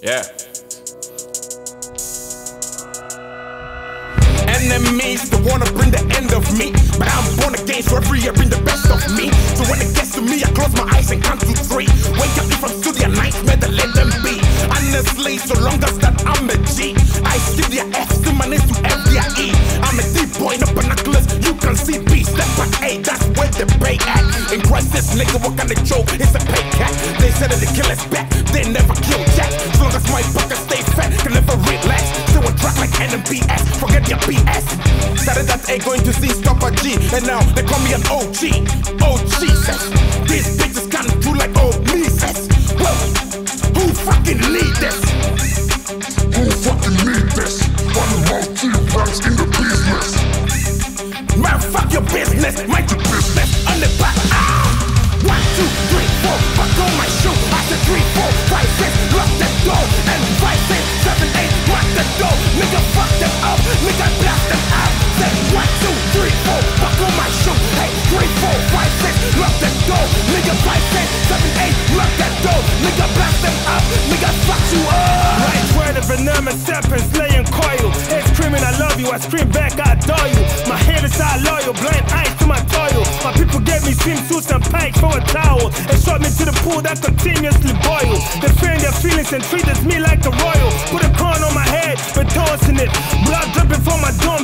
Yeah. Enemies that wanna bring the end of me. But I'm born again, so every year bring the best of me. So when it gets to me, I close my eyes and count to three. Wake up if I'm still their nightmare, then let them be. Honestly, so long as that I'm a G. I skip their F, to my to F their E. I'm a deep boy in the binoculars, you can see B. Step by A, that's where the pay at. In Christ, this nigga, what kind of joke? It's a pay cat. They said that the killer's back, they never kill Jack. Started that A going to see Stop a G, and now they call me an OG. Oh Jesus, these bitches come through like old Mises. Whoa, who fucking need this? Who fucking need this? I'm the multi-plans in the business. Man, fuck your business, your business. On the back, ah! One, two, three, four, fuck on my shoe. Said three, four, five, six, lock that door. And five, six, seven, eight, lock the door. Nigga, fuck them up, nigga, blast them out. Said one, two, three, four, fuck on my shoe. Hey, three, four, five, six, lock that door. Nigga, five, six, seven, eight, lock that door. Nigga, blast them up, nigga, fuck you up. Right word of venomous serpents laying coil. Head screaming, I love you. I scream back, I adore you. My haters are loyal, blind eyes to my toil. My people gave me swimsuits and pikes for a towel. And shot me to the pool that continuously boils. They fearing their feelings and treated me like a royal. Put a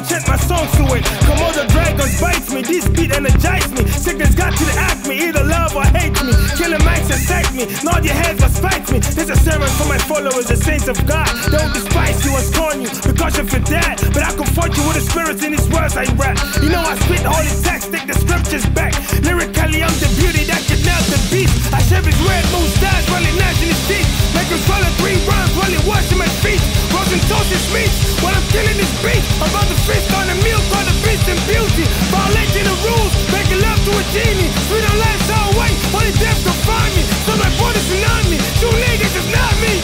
chant my songs to it. Come on, the dragons bites me, this beat energize me. Sickness got to the acme, either love or hate me. Killing mics attack me, nod your heads but spite me. This a sermon for my followers, the saints of God. Don't despise you and scorn you because of your dad. But I comfort you with the spirits in these words I rap. You know I spit all holy text, take the scriptures back. Lyrically, I'm the beauty While I'm killing this beat. I'm about to feast on the milk on the beast and beauty. Violating the rules, making love to a genie. Sweet on life's our way, only death can find me. So my brothers deny me. Two niggas is not me.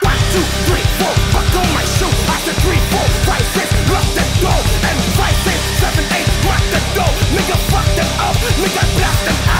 One, two, three, four, fuck on my shoe. I said three, four, five, six, lock that door. And five, six, seven, eight, lock the door. Nigga, fuck them up, nigga, blast them out.